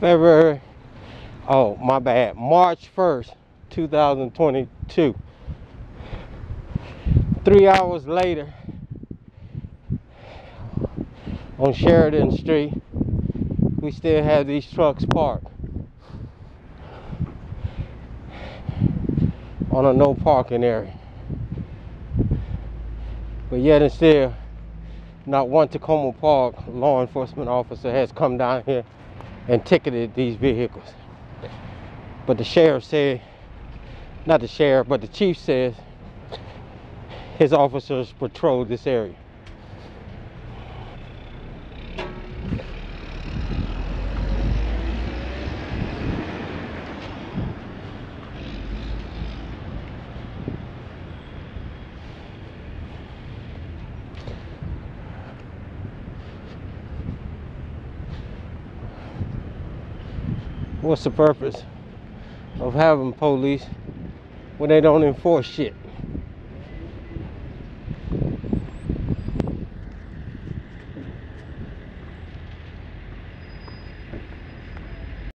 February, oh, my bad, March 1st, 2022. Three hours later, on Sheridan Street, we still have these trucks parked on a no parking area. But yet and still, not one Takoma Park law enforcement officer has come down here and ticketed these vehicles. But the sheriff said, not the sheriff, but the chief says his officers patrol this area. What's the purpose of having police when they don't enforce shit?